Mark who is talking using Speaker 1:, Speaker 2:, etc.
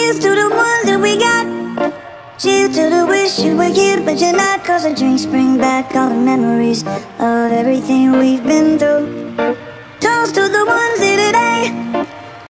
Speaker 1: Cheers to the ones that we got. Cheers to the wish you were here but you're not Cause the drinks bring back all the memories Of everything we've been through. Toast to the ones